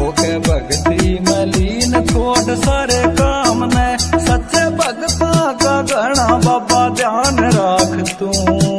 होके भक्ति मलीन छोड़ सारे काम ने सच्चे भगता का गणा बाबा, ध्यान राख तू।